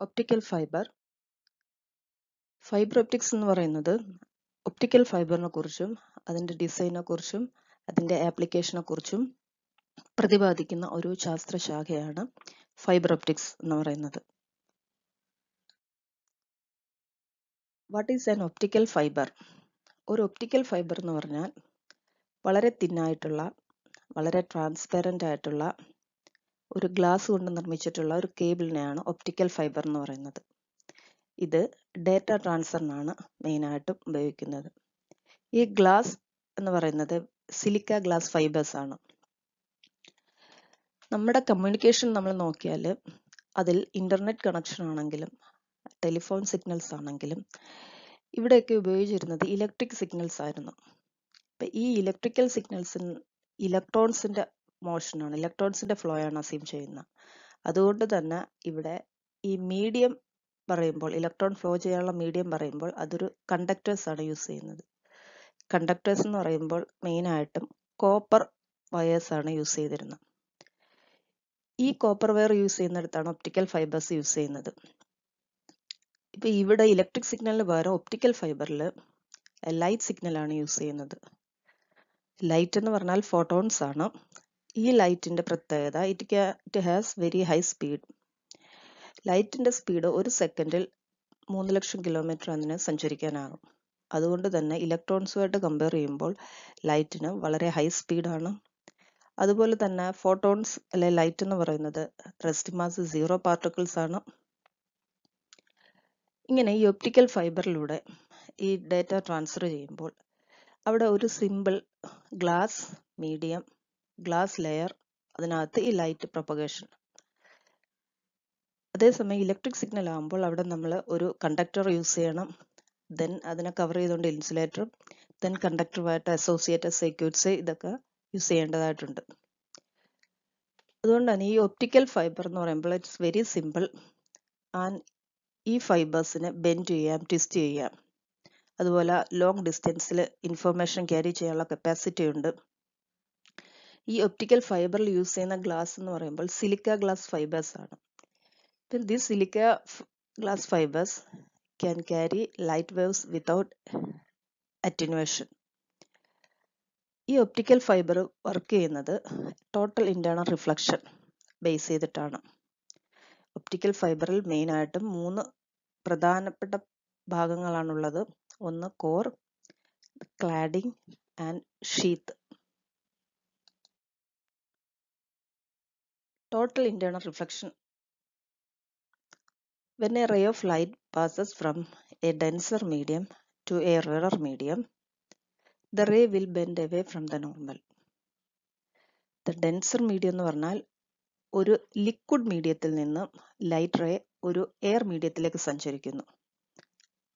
Optical fibre. Fibre optics എന്ന് പറയുന്നത് optical ഫൈബറിനെ കുറിച്ചും അതിന്റെ ഡിസൈനെ കുറിച്ചും അതിന്റെ ആപ്ലിക്കേഷനെ കുറിച്ചും പ്രതിപാദിക്കുന്ന ഒരു ശാസ്ത്രശാഖയാണ് ഫൈബർ ഒപ്റ്റിക്സ് എന്ന് പറയുന്നത്. What is an optical fibre ഒരു ഒപ്റ്റിക്കൽ ഫൈബർ എന്ന് പറഞ്ഞാൽ വളരെ തിന്നായിട്ടുള്ള വളരെ ട്രാൻസ്പെറന്റ് ആയിട്ടുള്ള ഒരു ഗ്ലാസ് കൊണ്ട് നിർമ്മിച്ചിട്ടുള്ള ഒരു കേബിളിനെയാണ് ഒപ്റ്റിക്കൽ ഫൈബർ എന്ന് പറയുന്നത്. ഇത് ഡേറ്റ ട്രാൻസ്ഫറിനാണ് മെയിനായിട്ടും ഉപയോഗിക്കുന്നത്. ഈ ഗ്ലാസ് എന്ന് പറയുന്നത് സിലിക്ക ഗ്ലാസ് ഫൈബേഴ്സ് ആണ്. നമ്മുടെ കമ്മ്യൂണിക്കേഷൻ നമ്മൾ നോക്കിയാൽ അതിൽ ഇന്റർനെറ്റ് കണക്ഷൻ ആണെങ്കിലും ടെലിഫോൺ സിഗ്നൽസ് ആണെങ്കിലും ഇവിടെയൊക്കെ ഉപയോഗിച്ചിരുന്നത് ഇലക്ട്രിക് സിഗ്നൽസ് ആയിരുന്നു. അപ്പം ഈ ഇലക്ട്രിക്കൽ സിഗ്നൽസിന് ഇലക്ട്രോൺസിന്റെ മോഷനാണ് ഇലക്ട്രോൺസിന്റെ ഫ്ലോ ആണ് അസ്യൂം ചെയ്യുന്നത് അതുകൊണ്ട് തന്നെ ഇവിടെ ഈ മീഡിയം പറയുമ്പോൾ ഇലക്ട്രോൺ ഫ്ലോ ചെയ്യാനുള്ള മീഡിയം പറയുമ്പോൾ അതൊരു കണ്ടക്ടേഴ്സ് ആണ് യൂസ് ചെയ്യുന്നത്. കണ്ടക്ടേഴ്സ് എന്ന് പറയുമ്പോൾ മെയിനായിട്ടും കോപ്പർ വയേഴ്സ് ആണ് യൂസ് ചെയ്തിരുന്നത്. ഈ കോപ്പർ വയർ യൂസ് ചെയ്യുന്നിടത്താണ് ഒപ്റ്റിക്കൽ ഫൈബേഴ്സ് യൂസ് ചെയ്യുന്നത്. ഇപ്പൊ ഇവിടെ ഇലക്ട്രിക് സിഗ്നലിന് പകരം ഒപ്റ്റിക്കൽ ഫൈബറിൽ ലൈറ്റ് സിഗ്നലാണ് യൂസ് ചെയ്യുന്നത്. ലൈറ്റ് എന്ന് പറഞ്ഞാൽ ഫോട്ടോൺസ് ആണ്. ഈ ലൈറ്റിന്റെ പ്രത്യേകത it it has very high speed ലൈറ്റിന്റെ സ്പീഡ് ഒരു സെക്കൻഡിൽ മൂന്ന് ലക്ഷം കിലോമീറ്റർ അതിന് സഞ്ചരിക്കാനാകും. അതുകൊണ്ട് തന്നെ ഇലക്ട്രോൺസുമായിട്ട് കമ്പയർ ചെയ്യുമ്പോൾ ലൈറ്റിന് വളരെ ഹൈ സ്പീഡാണ് അതുപോലെ തന്നെ ഫോട്ടോൺസ് അല്ലെ ലൈറ്റ് എന്ന് പറയുന്നത് റെസ്റ്റ് മാസ് സീറോ പാർട്ടിക്കിൾസ് ആണ്. ഇങ്ങനെ ഈ ഒപ്റ്റിക്കൽ ഫൈബറിലൂടെ ഈ ഡേറ്റ ട്രാൻസ്ഫർ ചെയ്യുമ്പോൾ അവിടെ ഒരു simple glass medium glass layer അതിനകത്ത് ഈ ലൈറ്റ് പ്രൊപ്പഗേഷൻ അതേസമയം ഇലക്ട്രിക് സിഗ്നൽ ആകുമ്പോൾ അവിടെ നമ്മൾ ഒരു കണ്ടക്ടർ യൂസ് ചെയ്യണം. ദെൻ അതിനെ കവർ ചെയ്തുകൊണ്ട് ഇൻസുലേറ്ററും ദെൻ കണ്ടക്ടറുമായിട്ട് അസോസിയേറ്റ് സർക്യൂട്ട്സ് ഇതൊക്കെ യൂസ് ചെയ്യേണ്ടതായിട്ടുണ്ട്. അതുകൊണ്ടാണ് ഈ ഒപ്റ്റിക്കൽ ഫൈബർ എന്ന് പറയുമ്പോൾ ഇറ്റ്സ് വെരി സിമ്പിൾ ആൻഡ് ഈ ഫൈബേഴ്സിനെ ബെൻഡ് ചെയ്യാം ട്വിസ്റ്റ് ചെയ്യാം. അതുപോലെ ലോങ് ഡിസ്റ്റൻസിൽ ഇൻഫർമേഷൻ ക്യാരി ചെയ്യാനുള്ള കപ്പാസിറ്റി ഉണ്ട്. ഈ ഒപ്റ്റിക്കൽ ഫൈബറിൽ യൂസ് ചെയ്യുന്ന ഗ്ലാസ് എന്ന് പറയുമ്പോൾ സിലിക്ക ഗ്ലാസ് ഫൈബേഴ്സ് ആണ്. പിന്നെ the silica glass fibres can carry light waves without attenuation ഈ ഒപ്റ്റിക്കൽ ഫൈബർ വർക്ക് ചെയ്യുന്നത് ടോട്ടൽ ഇന്റേണൽ റിഫ്ലക്ഷൻ ബേസ് ചെയ്തിട്ടാണ്. ഒപ്റ്റിക്കൽ ഫൈബറിൽ മെയിൻ മെയിനായിട്ടും മൂന്ന് പ്രധാനപ്പെട്ട ഭാഗങ്ങളാണുള്ളത്. ഒന്ന് core cladding and sheath total internal reflection when a ray of light passes from a denser medium to a rarer medium the ray will bend away from the normal the denser medium എന്ന് പറഞ്ഞാൽ ഒരു liquid മീഡിയത്തിൽ നിന്ന് light ray ഒരു air മീഡിയത്തിലേക്ക് സഞ്ചരിക്കുന്നു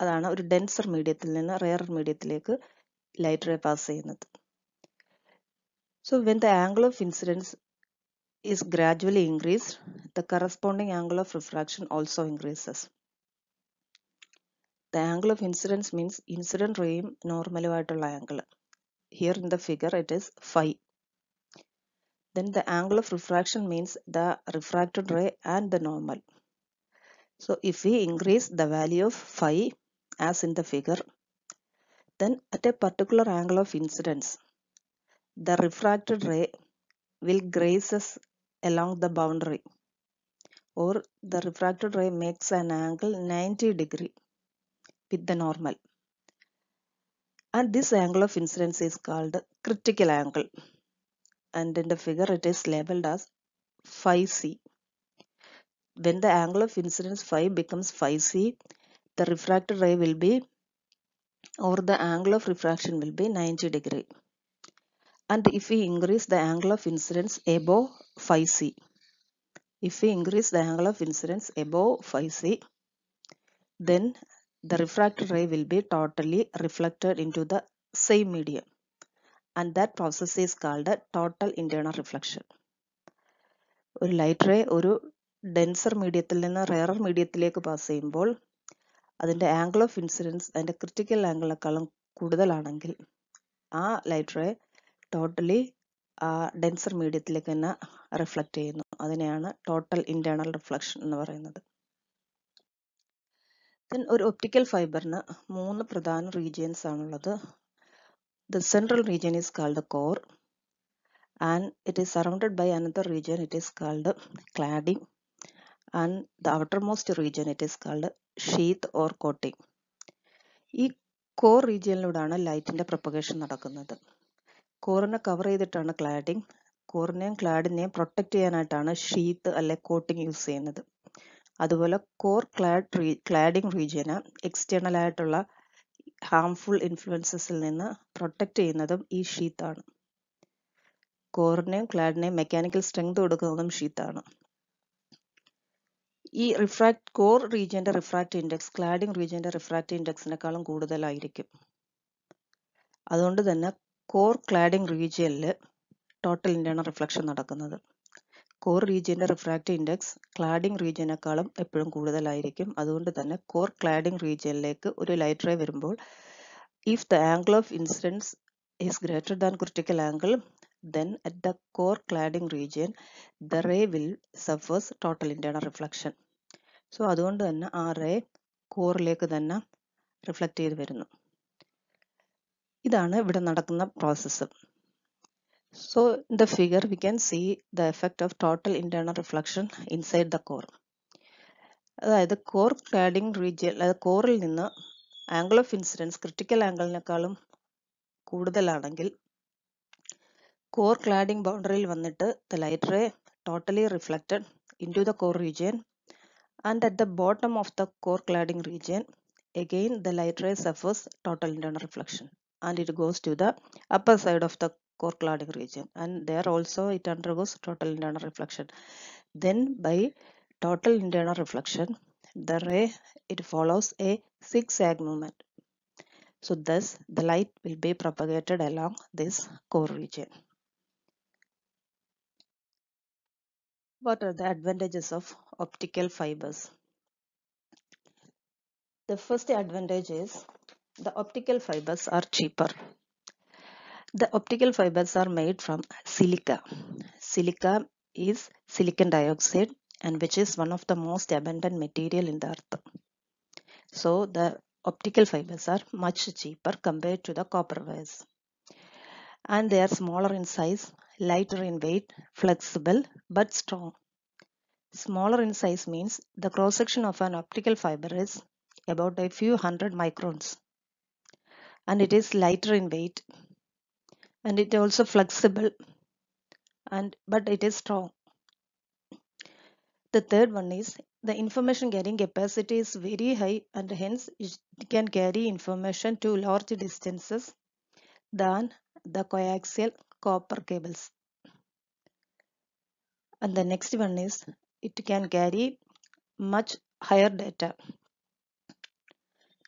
അതാണ് ഒരു ഡെൻസർ മീഡിയത്തിൽ നിന്ന് റെയർ മീഡിയത്തിലേക്ക് ലൈറ്റ് റേ പാസ് ചെയ്യുന്നത് so when the angle of incidence is gradually increased, the corresponding angle of refraction also increases. The angle of incidence means incident rayയും നോർമലുമായിട്ടുള്ള angle here in the figure it is phi. Then the angle of refraction means the refracted ray and the normal. So if we increase the value of phi as in the figure, then at a particular angle of incidence, the refracted ray will graces along the boundary or the refracted ray makes an angle 90 degree with the normal. And this angle of incidence is called critical angle. And in the figure it is labeled as phi c. When the angle of incidence phi becomes phi c the refracted ray will be or the angle of refraction will be 90 degree. And if we increase the angle of incidence above phi c if we increase the angle of incidence above 5C, then the refracted ray will be totally reflected into the same medium and that process is called a total internal reflection ഒരു light ray ഒരു denser മീഡിയത്തിൽ നിന്ന് rarer മീഡിയത്തിലേക്ക് pass ചെയ്യുമ്പോൾ അതിന്റെ angle of incidence അതിന്റെ critical ആംഗിളിനേക്കാളും കൂടുതലാണെങ്കിൽ ആ ലൈറ്റ് റേ ടോട്ടലി ആ ഡെൻസർ മീഡിയത്തിലേക്ക് തന്നെ റിഫ്ലക്റ്റ് ചെയ്യുന്നു. അതിനെയാണ് ടോട്ടൽ ഇന്റേണൽ റിഫ്ലക്ഷൻ എന്ന് പറയുന്നത്. ദെൻ ഒരു ഒപ്റ്റിക്കൽ ഫൈബറിന് മൂന്ന് പ്രധാന റീജിയൻസ് ആണുള്ളത്. The central region is called core and it is surrounded by another region it is called cladding and the outermost region it is called sheath or coating ഈ core റീജിയനിലൂടെയാണ് ലൈറ്റിന്റെ propagation നടക്കുന്നത്. കോറിനെ cover ചെയ്തിട്ടാണ് cladding കോറിനെയും ക്ലാഡിനെയും protect ചെയ്യാനായിട്ടാണ് sheath അല്ലെ കോട്ടിംഗ് യൂസ് ചെയ്യുന്നത്. അതുപോലെ കോർ ക്ലാഡ് ക്ലാഡിംഗ് റീജിയന് എക്സ്റ്റേണൽ ആയിട്ടുള്ള ഹാംഫുൾ ഇൻഫ്ലുവൻസസിൽ നിന്ന് പ്രൊട്ടക്ട് ചെയ്യുന്നതും ഈ ഷീത്താണ് കോറിനെയും ക്ലാഡിനെയും മെക്കാനിക്കൽ സ്ട്രെങ്ത് കൊടുക്കുന്നതും ഷീത്താണ് ഈ റിഫ്രാക്ട് കോർ റീജിയന്റെ റിഫ്രാക്റ്റ് ഇൻഡെക്സ് ക്ലാഡിംഗ് റീജിയന്റെ റിഫ്രാക്റ്റ് ഇൻഡെക്സിനേക്കാളും കൂടുതലായിരിക്കും. അതുകൊണ്ട് തന്നെ കോർ ക്ലാഡിംഗ് റീജിയനിൽ ടോട്ടൽ ഇന്റേണൽ റിഫ്ലക്ഷൻ നടക്കുന്നത്. കോർ റീജിയന്റെ റിഫ്രാക്റ്റീവ് ഇൻഡെക്സ് ക്ലാഡിംഗ് റീജിയനേക്കാളും എപ്പോഴും കൂടുതലായിരിക്കും. അതുകൊണ്ട് തന്നെ കോർ ക്ലാഡിംഗ് റീജിയനിലേക്ക് ഒരു ലൈറ്റ് റേ വരുമ്പോൾ if the angle of incidence is greater than critical angle then at the core cladding region the ray will suffers total internal reflection. So അതുകൊണ്ട് തന്നെ ആ റേ കോറിലേക്ക് തന്നെ റിഫ്ലക്റ്റ് ചെയ്ത് വരുന്നു. ഇതാണ് ഇവിടെ നടക്കുന്ന process so in the figure we can see the effect of total internal reflection inside the core അതായത് കോർ ക്ലാഡിംഗ് റീജിയൻ അതായത് കോറിൽ നിന്ന് ആംഗിൾ ഓഫ് ഇൻസിഡൻസ് ക്രിട്ടിക്കൽ ആംഗിളിനേക്കാളും കൂടുതലാണെങ്കിൽ കോർ ക്ലാഡിംഗ് ബൗണ്ടറിയിൽ വന്നിട്ട് the light ray totally reflected into the core region and at the bottom of the core cladding region again the light ray suffers total reflection. And it goes to the upper side of the core cladding region. And there also it undergoes total internal reflection. Then by total internal reflection the ray it follows a zigzag movement. So thus the light will be propagated along this core region. What are the advantages of optical fibers? The first advantage is the optical fibers are cheaper. The optical fibers are made from silica. Silica is silicon dioxide and which is one of the most abundant material in the earth. So the optical fibers are much cheaper compared to the copper wires. And they are smaller in size, lighter in weight, flexible but strong. Smaller in size means the cross section of an optical fiber is about a few hundred microns and it is lighter in weight. And it also flexible. And but it is strong. The third one is the information carrying capacity is very high and hence it can carry information to large distances than the coaxial copper cables. And the next one is it can carry much higher data.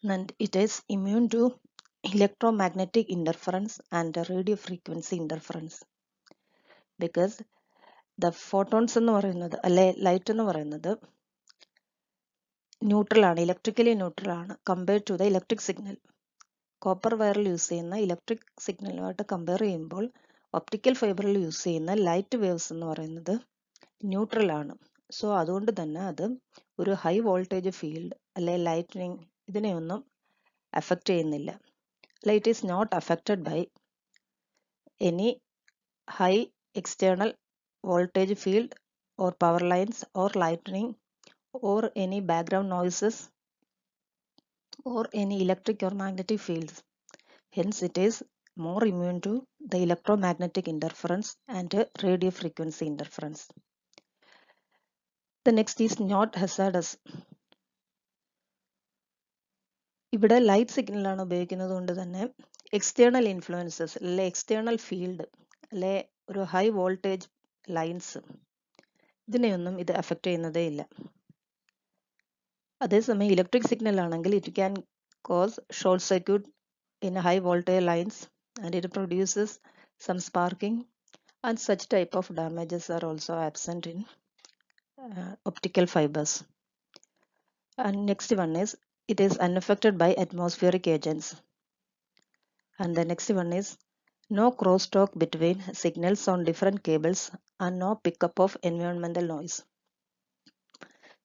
And it is immune to electromagnetic interference and radio frequency interference. Because the photons എന്ന് പറയുന്നത് അല്ലെ light എന്ന് പറയുന്നത് neutral ആണ് electrically neutral ആണ് compare to the electric signal copper വയറിൽ use ചെയ്യുന്ന electric സിഗ്നലുമായിട്ട് കമ്പയർ ചെയ്യുമ്പോൾ ഒപ്റ്റിക്കൽ ഫൈബറിൽ യൂസ് ചെയ്യുന്ന ലൈറ്റ് വേവ്സ് എന്ന് പറയുന്നത് ന്യൂട്രൽ ആണ്. സോ അതുകൊണ്ട് തന്നെ അത് ഒരു ഹൈ വോൾട്ടേജ് ഫീൽഡ് അല്ലെ ലൈറ്റനിങ് ഇതിനെയൊന്നും അഫക്റ്റ് ചെയ്യുന്നില്ല. light is not affected by any high external voltage field or power lines or lightning or any background noises or any electric or magnetic fields. Hence it is more immune to the electromagnetic interference and radio frequency interference. The next is not hazardous. ഇവിടെ light സിഗ്നലാണ് ഉപയോഗിക്കുന്നത് കൊണ്ട് തന്നെ external influences അല്ലെ external field അല്ലെ ഒരു high voltage lines ഇതിനെയൊന്നും ഇത് affect ചെയ്യുന്നതേ ഇല്ല. അതേസമയം ഇലക്ട്രിക് സിഗ്നൽ ആണെങ്കിൽ it can cause short circuit in high voltage lines and it produces some sparking and such type of damages are also absent in optical fibres and next one is it is unaffected by atmospheric agents and the next one is no crosstalk between signals on different cables and no pickup of environmental noise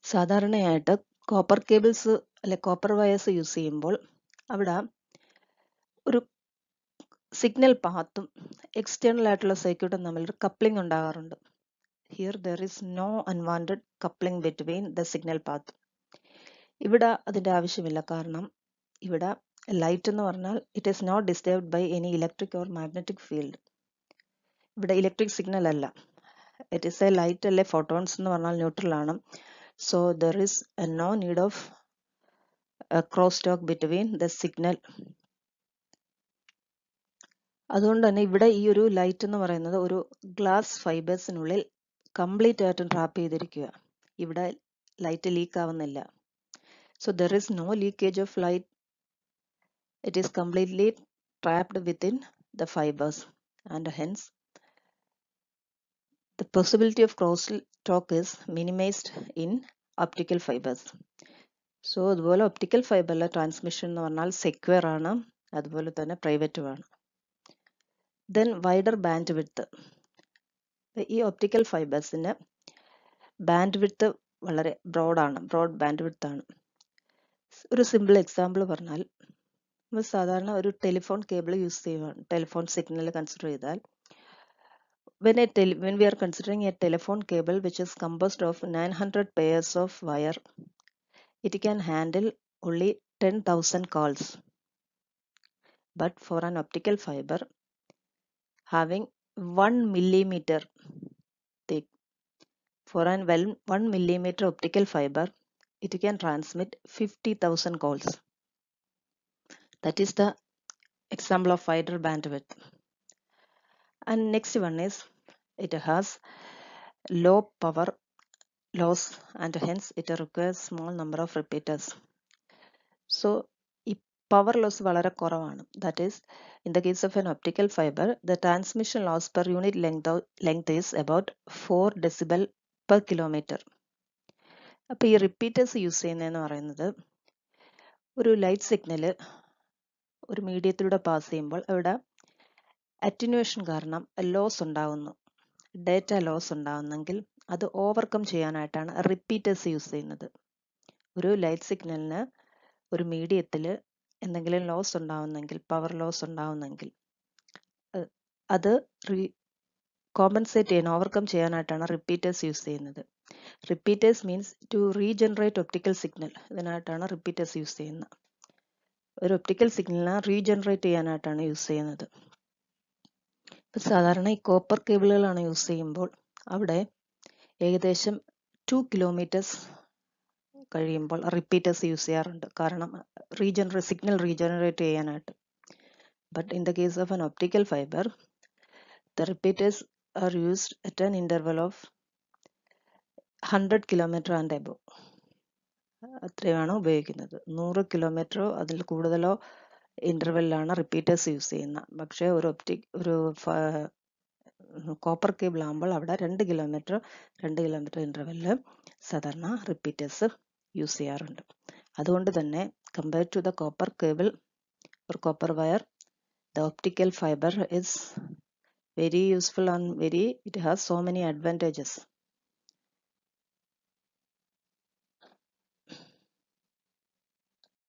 സാധാരണയായിട്ട് copper cables അല്ലെ copper wires use ചെയ്യുമ്പോൾ അവിടെ ഒരു signal പാത്തും external ആയിട്ടുള്ള സർക്യൂട്ടും തമ്മിൽ ഒരു coupling ഉണ്ടാകാറുണ്ട് here there is no unwanted coupling between the signal path ഇവിടെ അതിന്റെ ആവശ്യമില്ല. കാരണം ഇവിടെ ലൈറ്റ് എന്ന് പറഞ്ഞാൽ it is not disturbed by any electric or magnetic field ഇവിടെ ഇലക്ട്രിക് സിഗ്നൽ അല്ല. ഇറ്റ് ഈസ് എ ലൈറ്റ് അല്ലെ? ഫോട്ടോൺസ് എന്ന് പറഞ്ഞാൽ ന്യൂട്രൽ ആണ്. So there a no need of cross talk between the signal അതുകൊണ്ട് തന്നെ ഇവിടെ ഈ ഒരു ലൈറ്റ് എന്ന് പറയുന്നത് ഒരു ഗ്ലാസ് ഫൈബേഴ്സിനുള്ളിൽ കംപ്ലീറ്റ് ആയിട്ടും ട്രാപ്പ് ചെയ്തിരിക്കുക. ഇവിടെ ലൈറ്റ് ലീക്ക് ആവുന്നില്ല. So there is no leakage of light it is completely trapped within the fibres and hence the possibility of crosstalk is minimized in optical fibers. എന്ന് പറഞ്ഞാൽ സെക്യൂർ ആണ്. അതുപോലെ തന്നെ പ്രൈവറ്റും ആണ്. ദെൻ വൈഡർ ബാൻഡ് വിഡ്ത്ത് ഈ optical ഫൈബേഴ്സിന് bandwidth വളരെ ബ്രോഡാണ് ബ്രോഡ് ബാൻഡ് വിഡ്ത്ത് ആണ്. ഒരു സിമ്പിൾ എക്സാമ്പിൾ പറഞ്ഞാൽ നമ്മൾ സാധാരണ ഒരു ടെലിഫോൺ കേബിൾ യൂസ് ചെയ്യുവാണ് ടെലിഫോൺ സിഗ്നൽ കൺസിഡർ ചെയ്താൽ when a tel- when we are considering a telephone cable which is composed of 900 pairs of wire it can handle only 10000 calls but for an optical fiber having 1 millimeter thick for an well 1 millimeter optical fiber it can transmit 50000 calls that is the example of wider bandwidth and next one is it has low power loss and hence it requires small number of repeaters so ഈ power loss വളരെ കുറവാണ് that is in the case of an optical fibre the transmission loss per unit length length is about four decibel per kilometre അപ്പോൾ ഈ repeaters use ചെയ്യുന്നതെന്ന് പറയുന്നത് ഒരു light signal ഒരു മീഡിയത്തിലൂടെ pass ചെയ്യുമ്പോൾ അവിടെ അറ്റിനുവേഷൻ കാരണം ലോസ് ഉണ്ടാകുന്നു ഡേറ്റ ലോസ് ഉണ്ടാകുന്നെങ്കിൽ അത് ഓവർകം ചെയ്യാനായിട്ടാണ് റിപ്പീറ്റേഴ്സ് യൂസ് ചെയ്യുന്നത്. ഒരു ലൈറ്റ് സിഗ്നലിന് ഒരു മീഡിയത്തിൽ എന്തെങ്കിലും ലോസ് ഉണ്ടാവുന്നെങ്കിൽ പവർ ലോസ് ഉണ്ടാവുന്നെങ്കിൽ അത് റീ കോമ്പൻസേറ്റ് ചെയ്യാൻ ഓവർകം ചെയ്യാനായിട്ടാണ് റിപ്പീറ്റേഴ്സ് യൂസ് ചെയ്യുന്നത്. Repeaters means to regenerate optical signal ഇതിനായിട്ടാണ് repeaters use ചെയ്യുന്നത്. ഒരു ഒപ്റ്റിക്കൽ സിഗ്നലിനെ റീജനറേറ്റ് ചെയ്യാനായിട്ടാണ് യൂസ് ചെയ്യുന്നത്. ഇപ്പം സാധാരണ ഈ കോപ്പർ കേബിളുകളാണ് യൂസ് ചെയ്യുമ്പോൾ അവിടെ ഏകദേശം ടു കിലോമീറ്റേഴ്സ് കഴിയുമ്പോൾ റിപ്പീറ്റേഴ്സ് യൂസ് ചെയ്യാറുണ്ട്. കാരണം റീജനറേ സിഗ്നൽ റീജനറേറ്റ് ചെയ്യാനായിട്ട്. But in the case of an optical fibre the repeaters are used at an interval of hundred kilometre and above അത്രയാണ് ഉപയോഗിക്കുന്നത്. നൂറ് കിലോമീറ്ററോ അതിൽ കൂടുതലോ ഇന്റർവെല്ലാണ് റിപ്പീറ്റേഴ്സ് യൂസ് ചെയ്യുന്നത് പക്ഷേ ഒരു ഒപ്റ്റിക് ഒരു കോപ്പർ കേബിൾ ആകുമ്പോൾ അവിടെ രണ്ട് കിലോമീറ്റർ രണ്ട് കിലോമീറ്റർ ഇന്റർവെല്ലിൽ സാധാരണ റിപ്പീറ്റേഴ്സ് യൂസ് ചെയ്യാറുണ്ട്. അതുകൊണ്ട് തന്നെ compare to the copper cable or copper wire the optical fiber is very useful and very it has so many advantages.